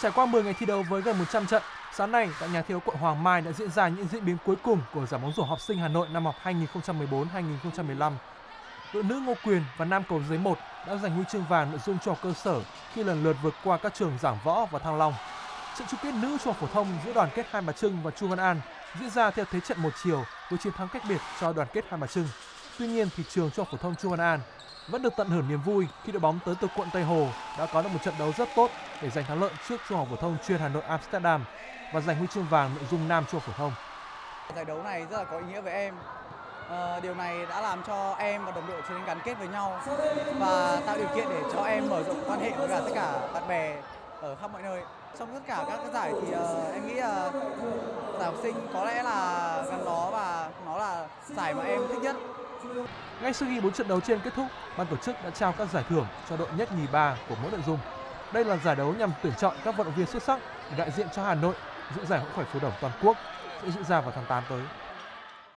Trải qua 10 ngày thi đấu với gần 100 trận, sáng nay tại nhà thi đấu quận Hoàng Mai đã diễn ra những diễn biến cuối cùng của giải bóng rổ học sinh Hà Nội năm học 2014-2015. Đội nữ Ngô Quyền và nam cầu giấy 1 đã giành huy chương vàng nội dung cho cơ sở khi lần lượt vượt qua các trường Giảng Võ và Thăng Long. Trận chung kết nữ trung phổ thông giữa đoàn kết Hai Bà Trưng và Chu Văn An diễn ra theo thế trận một chiều với chiến thắng cách biệt cho đoàn kết Hai Bà Trưng. Tuy nhiên thì trường trung học phổ thông Chu Văn An vẫn được tận hưởng niềm vui khi đội bóng tới từ quận Tây Hồ đã có được một trận đấu rất tốt để giành thắng lợi trước trung học phổ thông chuyên Hà Nội Amsterdam và giành huy chương vàng nội dung nam trung học phổ thông. Giải đấu này rất là có ý nghĩa với em. À, điều này đã làm cho em và đồng đội trở nên gắn kết với nhau và tạo điều kiện để cho em mở rộng quan hệ với cả tất cả bạn bè ở khắp mọi nơi. Trong tất cả các giải thì uh, em nghĩ là giải học sinh có lẽ là gắn bó và nó là giải mà em thích nhất. Ngay sau khi bốn trận đấu trên kết thúc, ban tổ chức đã trao các giải thưởng cho đội nhất nhì ba của mỗi nội dung. Đây là giải đấu nhằm tuyển chọn các vận động viên xuất sắc để đại diện cho Hà Nội dự giải Hội khỏe phú đồng toàn quốc sẽ diễn ra vào tháng 8 tới.